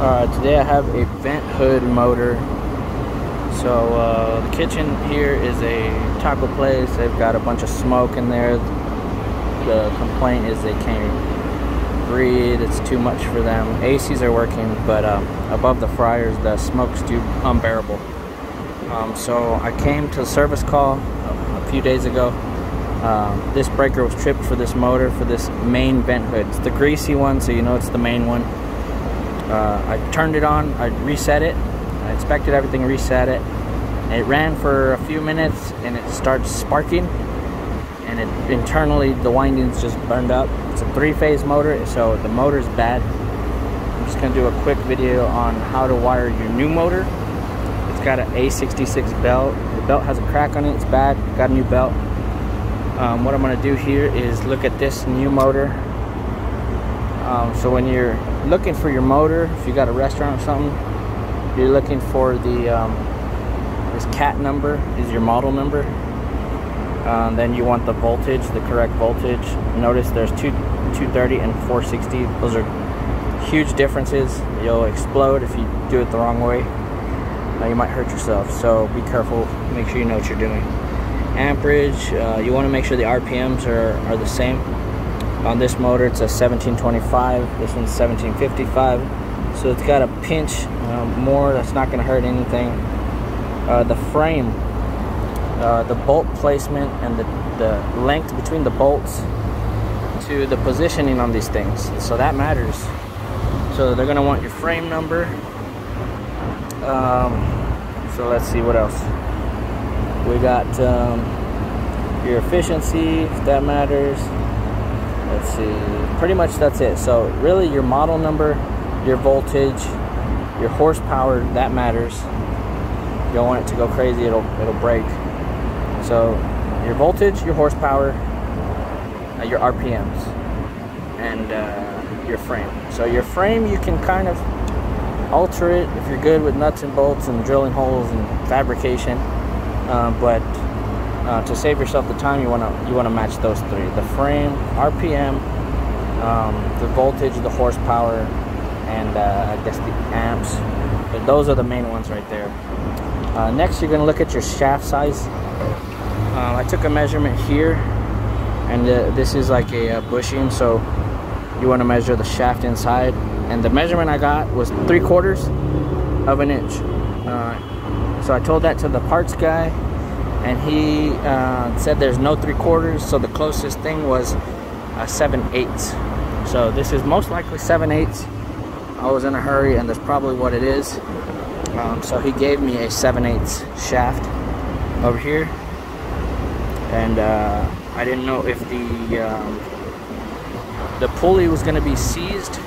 Uh, today I have a vent hood motor. So uh, the kitchen here is a taco place. They've got a bunch of smoke in there. The complaint is they can't breathe. It's too much for them. ACs are working, but um, above the fryers, the smoke's too unbearable. Um, so I came to the service call a few days ago. Um, this breaker was tripped for this motor for this main vent hood. It's the greasy one, so you know it's the main one. Uh, I turned it on, I reset it, I inspected everything, reset it. It ran for a few minutes and it starts sparking and it internally the windings just burned up. It's a three-phase motor, so the motor is bad. I'm just gonna do a quick video on how to wire your new motor. It's got an A66 belt. The belt has a crack on it, it's bad, got a new belt. Um, what I'm gonna do here is look at this new motor um, so when you're looking for your motor, if you got a restaurant or something, you're looking for the um, this cat number is your model number. Um, then you want the voltage, the correct voltage. Notice there's two 230 and 460. Those are huge differences. You'll explode if you do it the wrong way. Uh, you might hurt yourself. So be careful. Make sure you know what you're doing. Amperage. Uh, you want to make sure the RPMs are are the same on this motor it's a 1725 this one's 1755 so it's got a pinch um, more that's not going to hurt anything. Uh, the frame uh, the bolt placement and the, the length between the bolts to the positioning on these things. So that matters. So they're going to want your frame number. Um, so let's see what else. We got um, your efficiency if that matters let's see. Pretty much that's it. So really your model number your voltage your horsepower that matters. You don't want it to go crazy. It'll it'll break. So your voltage your horsepower uh, your rpms and uh, your frame. So your frame you can kind of alter it if you're good with nuts and bolts and drilling holes and fabrication. Uh, but uh, to save yourself the time, you want to you want to match those three: the frame, RPM, um, the voltage, the horsepower, and uh, I guess the amps. But those are the main ones right there. Uh, next, you're going to look at your shaft size. Um, I took a measurement here, and uh, this is like a, a bushing, so you want to measure the shaft inside. And the measurement I got was three quarters of an inch. Uh, so I told that to the parts guy and he uh, said there's no three quarters so the closest thing was a 7 eighths. So this is most likely 7 eighths. I was in a hurry and that's probably what it is. Um, so he gave me a 7 eighths shaft over here. And uh, I didn't know if the um, the pulley was going to be seized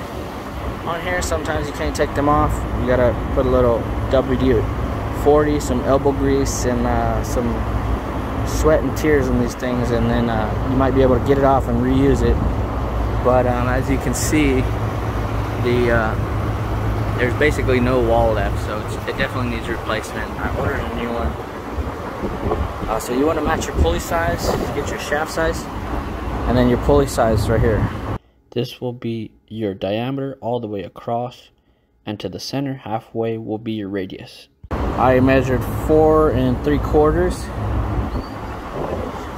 on here. Sometimes you can't take them off. You gotta put a little WD 40 some elbow grease and uh, some sweat and tears on these things and then uh, you might be able to get it off and reuse it. But um, as you can see the uh, there's basically no wall left so it definitely needs replacement. I ordered a new one. Uh, so you want to match your pulley size get your shaft size and then your pulley size right here. This will be your diameter all the way across and to the center halfway will be your radius I measured four and three quarters.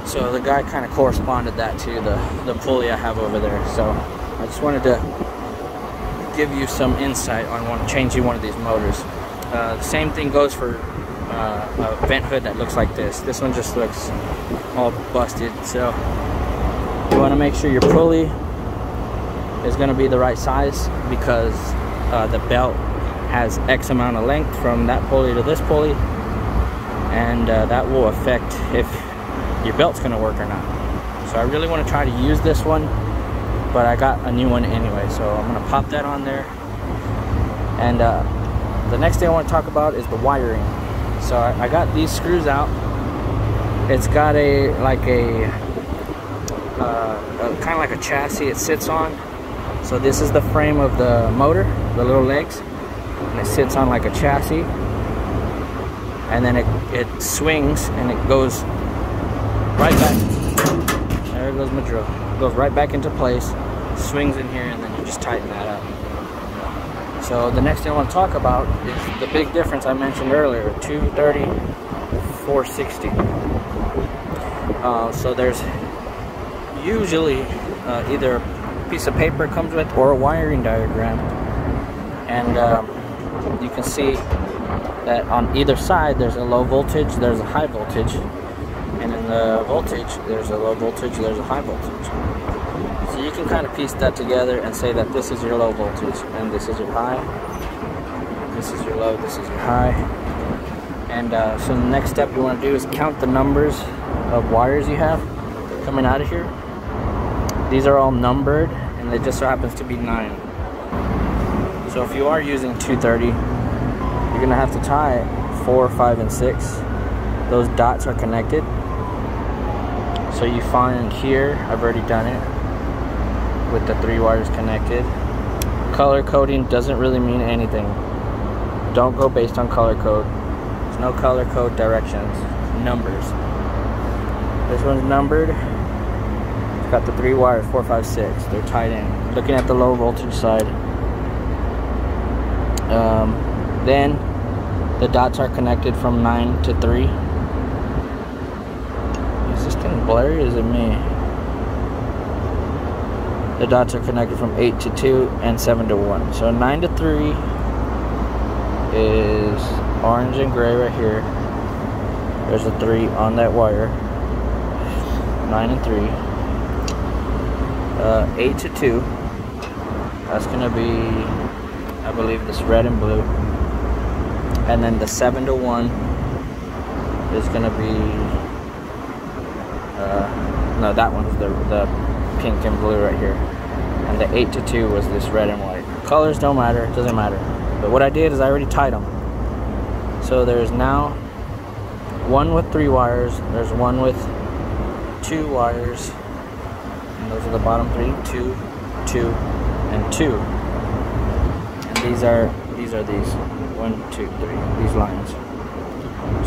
So the guy kind of corresponded that to the, the pulley I have over there. So I just wanted to give you some insight on one, changing one of these motors. Uh, the same thing goes for uh, a vent hood that looks like this. This one just looks all busted. So you want to make sure your pulley is going to be the right size because uh, the belt has X amount of length from that pulley to this pulley and uh, that will affect if your belt's gonna work or not. So I really want to try to use this one but I got a new one anyway so I'm gonna pop that on there. And uh, the next thing I want to talk about is the wiring. So I, I got these screws out. It's got a like a, uh, a kind of like a chassis it sits on. So this is the frame of the motor the little legs and it sits on like a chassis and then it, it swings and it goes right back there goes my drill it goes right back into place swings in here and then you just tighten that up So the next thing I want to talk about is the big difference I mentioned earlier, 230, 460. Uh, so there's usually uh, either a piece of paper comes with or a wiring diagram. And um, you can see that on either side there's a low voltage, there's a high voltage. And in the voltage, there's a low voltage, there's a high voltage. So you can kind of piece that together and say that this is your low voltage and this is your high. This is your low, this is your high. And uh, so the next step you want to do is count the numbers of wires you have coming out of here. These are all numbered and it just so happens to be nine. So if you are using 230, you're gonna have to tie four, five, and six. Those dots are connected. So you find here, I've already done it with the three wires connected. Color coding doesn't really mean anything. Don't go based on color code. There's no color code directions, numbers. This one's numbered. It's got the three wires, four, five, six. They're tied in. Looking at the low voltage side. Um, then the dots are connected from 9 to 3. Is this thing blurry is it me? The dots are connected from 8 to 2 and 7 to 1. So 9 to 3 is orange and gray right here. There's a 3 on that wire. 9 and 3. Uh, 8 to 2. That's to be I believe this red and blue. And then the 7 to 1 is going to be, uh, no, that one's the, the pink and blue right here. And the 8 to 2 was this red and white. Colors don't matter, it doesn't matter. But what I did is I already tied them. So there's now one with three wires, there's one with two wires, and those are the bottom three, two, two, and two these are these are these. One two three. These lines.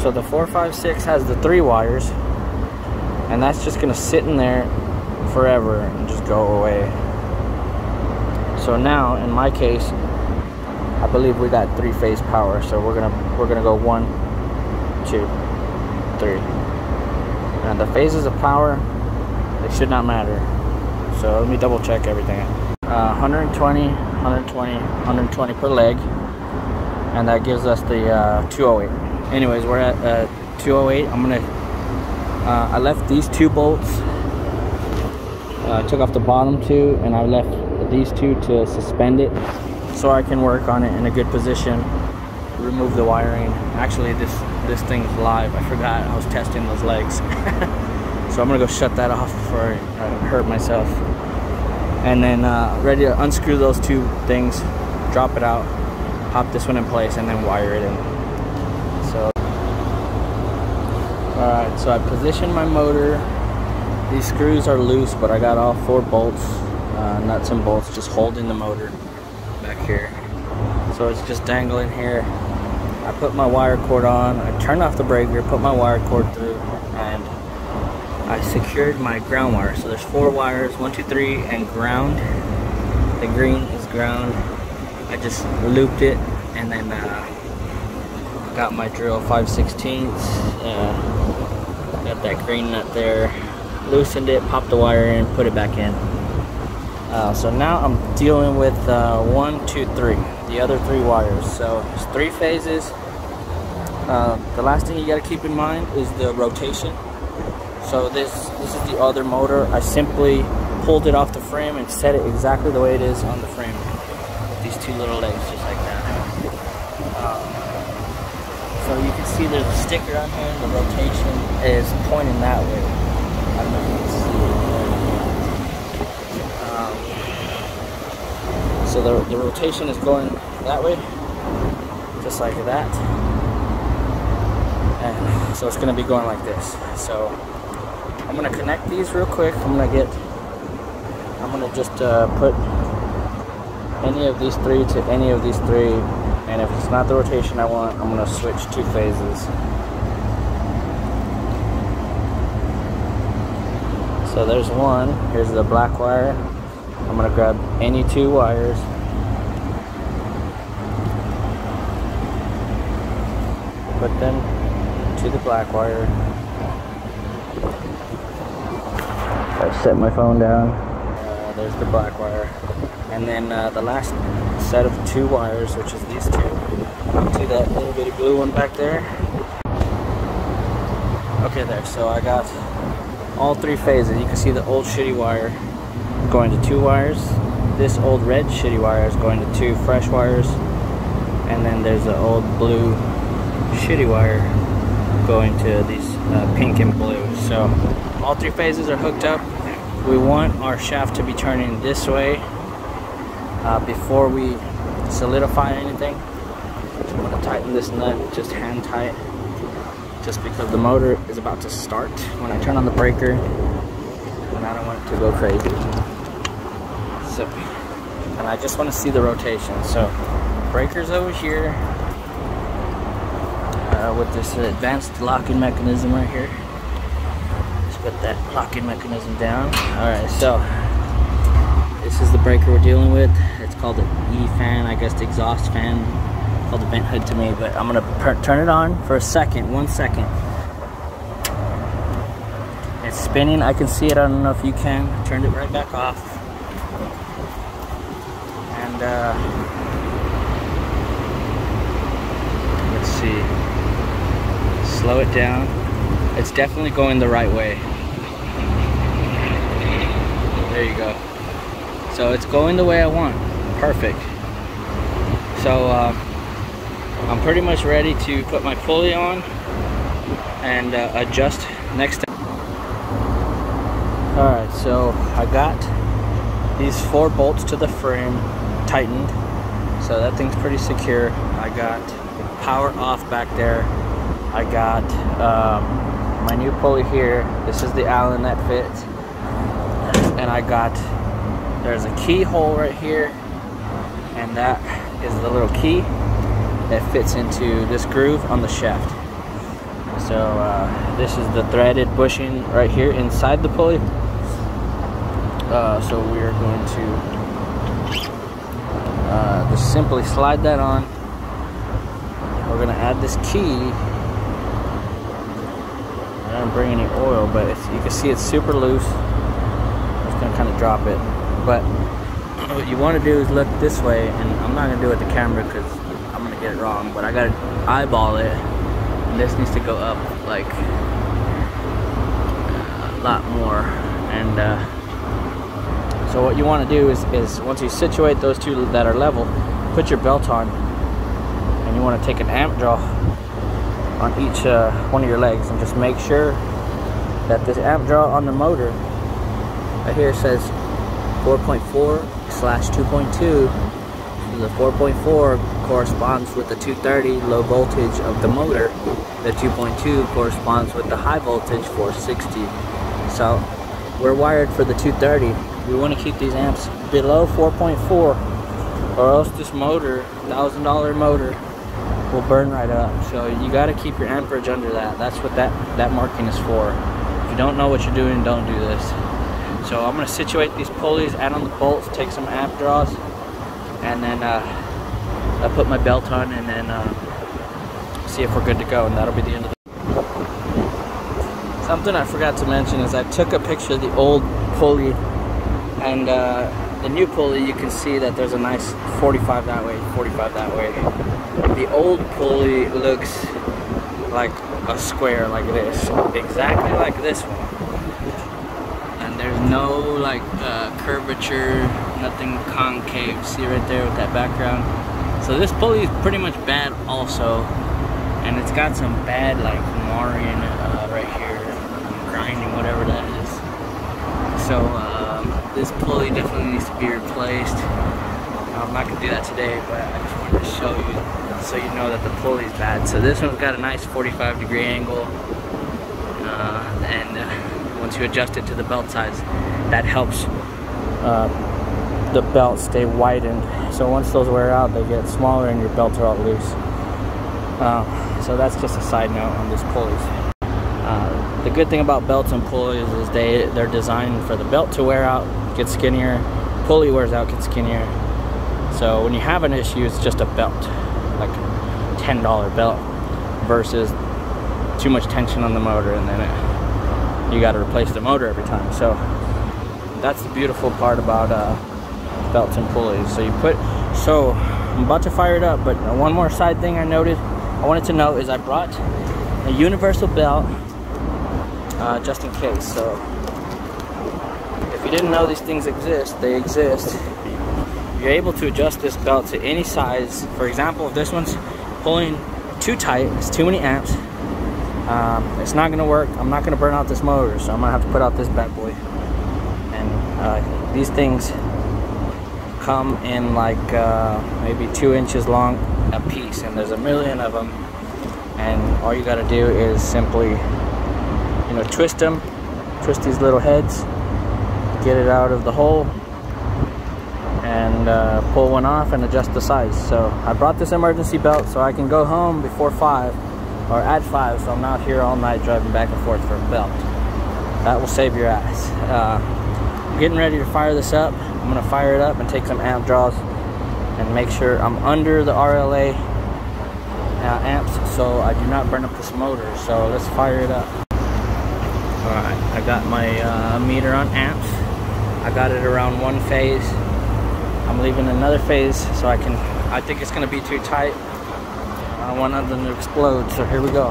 So the 456 has the three wires and that's just gonna sit in there forever and just go away. So now in my case I believe we got three phase power so we're gonna we're gonna go one two three. And the phases of power they should not matter. So let me double check everything. Uh, 120 120 120 per leg and that gives us the uh, 208 anyways we're at uh, 208 I'm gonna uh, I left these two bolts I uh, took off the bottom two and I left these two to suspend it so I can work on it in a good position remove the wiring. Actually this this thing's live. I forgot I was testing those legs. So I'm gonna go shut that off before I hurt myself and then uh, ready to unscrew those two things drop it out pop this one in place and then wire it in. So all right so I positioned my motor. These screws are loose but I got all four bolts uh, nuts and bolts just holding the motor back here. So it's just dangling here. I put my wire cord on. I turned off the breaker put my wire cord through and I secured my ground wire. So there's four wires, one, two, three, and ground. The green is ground. I just looped it and then uh, got my drill 5 16 uh, got that green nut there. Loosened it, popped the wire in, put it back in. Uh, so now I'm dealing with uh, one, two, three, the other three wires. So it's three phases. Uh, the last thing you got to keep in mind is the rotation. So this, this is the other motor. I simply pulled it off the frame and set it exactly the way it is on the frame. These two little legs, just like that. Um, so you can see there's a sticker on here. The rotation is pointing that way. I don't know if you can see it. Um, so the, the rotation is going that way, just like that. And so it's going to be going like this. So I'm gonna connect these real quick. I'm gonna get, I'm gonna just uh, put any of these three to any of these three. And if it's not the rotation I want, I'm gonna switch two phases. So there's one, here's the black wire. I'm gonna grab any two wires put them to the black wire I've set my phone down. Uh, there's the black wire. And then uh, the last set of two wires, which is these two, to that little bitty blue one back there. Okay there, so I got all three phases. You can see the old shitty wire going to two wires. This old red shitty wire is going to two fresh wires. And then there's the old blue shitty wire going to these uh, pink and blue. So all three phases are hooked up. We want our shaft to be turning this way uh, before we solidify anything. I'm gonna tighten this nut just hand tight just because the motor is about to start when I turn on the breaker and I don't want it to go crazy. So, and I just want to see the rotation. So, breakers over here uh, with this advanced locking mechanism right here. Put that locking mechanism down. All right, so this is the breaker we're dealing with. It's called an E-fan, I guess the exhaust fan called the vent hood to me, but I'm gonna turn it on for a second, one second. It's spinning, I can see it, I don't know if you can. I turned it right back off. And uh, let's see, slow it down. It's definitely going the right way. There you go. So it's going the way I want. Perfect. So uh, I'm pretty much ready to put my pulley on and uh, adjust next time. Alright, so I got these four bolts to the frame tightened. So that thing's pretty secure. I got power off back there. I got um, my new pulley here. This is the Allen that fits. I got, there's a keyhole right here. And that is the little key that fits into this groove on the shaft. So uh, this is the threaded bushing right here inside the pulley. Uh, so we are going to uh, just simply slide that on. We're gonna add this key. I don't bring any oil, but you can see it's super loose. Gonna kind of drop it. But what you want to do is look this way, and I'm not gonna do it with the camera because I'm gonna get it wrong, but I gotta eyeball it. And this needs to go up like a lot more. And uh, so what you want to do is, is once you situate those two that are level, put your belt on, and you want to take an amp draw on each uh, one of your legs, and just make sure that this amp draw on the motor right here says 4.4 slash 2.2 the 4.4 corresponds with the 230 low voltage of the motor. The 2.2 corresponds with the high voltage 460. So we're wired for the 230. We want to keep these amps below 4.4 or else this motor, $1,000 motor, will burn right up. So you got to keep your amperage under that. That's what that, that marking is for. If you don't know what you're doing, don't do this. So I'm to situate these pulleys, add on the bolts, take some amp draws, and then uh, I put my belt on and then uh, see if we're good to go and that'll be the end of the Something I forgot to mention is I took a picture of the old pulley and uh, the new pulley you can see that there's a nice 45 that way, 45 that way. The old pulley looks like a square like this, exactly like this one. No like uh, curvature nothing concave. See right there with that background. So this pulley is pretty much bad also. And it's got some bad like marring uh, right here, grinding, whatever that is. So um, this pulley definitely needs to be replaced. I'm not gonna do that today, but I just wanted to show you so you know that the pulley's bad. So this one's got a nice 45 degree angle. Once you adjust it to the belt size, that helps uh, the belt stay widened. So once those wear out, they get smaller and your belts are all loose. Uh, so that's just a side note on these pulleys. Uh, the good thing about belts and pulleys is they, they're designed for the belt to wear out, get skinnier, pulley wears out, gets skinnier. So when you have an issue, it's just a belt, like a $10 belt. versus too much tension on the motor and then it, you got to replace the motor every time. So that's the beautiful part about uh, belts and pulleys. So you put, so I'm about to fire it up, but one more side thing I noted, I wanted to note is I brought a universal belt uh, just in case. So if you didn't know these things exist, they exist. You're able to adjust this belt to any size. For example, if this one's pulling too tight, it's too many amps, um, it's not gonna work. I'm not gonna burn out this motor, so I'm gonna have to put out this bad boy. And uh, these things come in like uh, maybe two inches long a piece, and there's a million of them. And all you gotta do is simply, you know, twist them, twist these little heads, get it out of the hole, and uh, pull one off and adjust the size. So I brought this emergency belt so I can go home before 5 or at 5 so I'm not here all night driving back and forth for a belt. That will save your ass. Uh, getting ready to fire this up. I'm gonna fire it up and take some amp draws and make sure I'm under the RLA uh, amps so I do not burn up this motor. So let's fire it up. Alright, I got my uh, meter on amps. I got it around one phase. I'm leaving another phase so I can, I think it's gonna be too tight. I want nothing to explode, so here we go.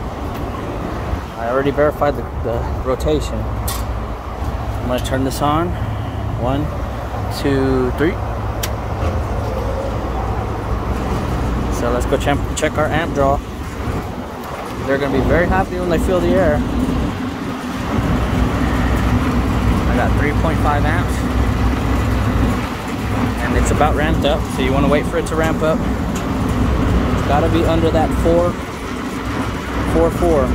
I already verified the, the rotation. I'm gonna turn this on. One, two, three. So let's go check, check our amp draw. They're gonna be very happy when they feel the air. I got 3.5 amps. And it's about ramped up, so you wanna wait for it to ramp up. Gotta be under that four, four, four.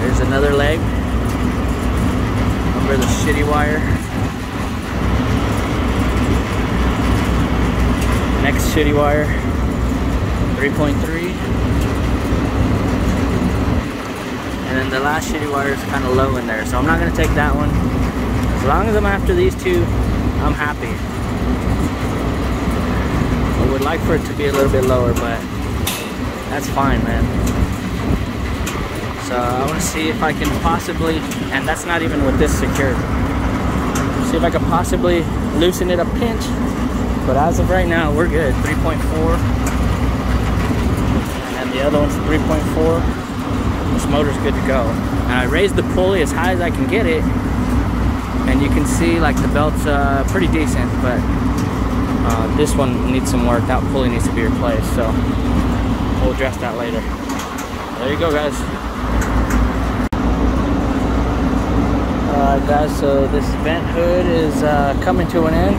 There's another leg. Over the shitty wire. Next shitty wire, 3.3. And then the last shitty wire is kind of low in there, so I'm not gonna take that one. As long as I'm after these two, I'm happy. Like for it to be a little bit lower, but that's fine, man. So I want to see if I can possibly, and that's not even with this secured. See if I can possibly loosen it a pinch but as of right now, we're good. 3.4. And the other one's 3.4. This motor's good to go. And I raised the pulley as high as I can get it. And you can see like the belt's uh, pretty decent, but uh, this one needs some work. That pulley needs to be replaced. So we'll address that later. There you go, guys. Alright guys, so this vent hood is uh, coming to an end.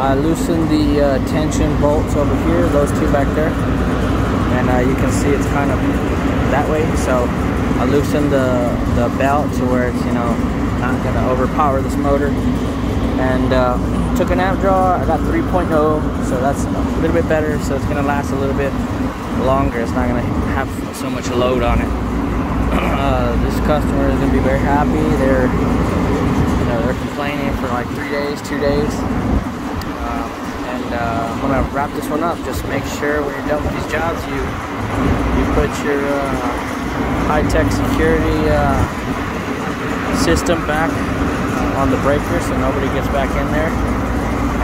I loosened the uh, tension bolts over here, those two back there. And uh, you can see it's kind of that way. So I loosened the, the belt to where it's, you know, not going to overpower this motor. And uh, took an amp draw, I got 3.0, so that's a little bit better. So it's to last a little bit longer. It's not to have so much load on it. Uh, this customer is to be very happy. They're, you know, they're complaining for like three days, two days uh, I'm gonna wrap this one up. Just make sure when you're done with these jobs, you you put your uh, high-tech security uh, system back on the breaker so nobody gets back in there.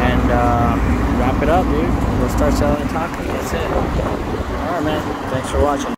And uh, wrap it up, dude. We'll start selling and talking. That's it. All right, man. Thanks for watching.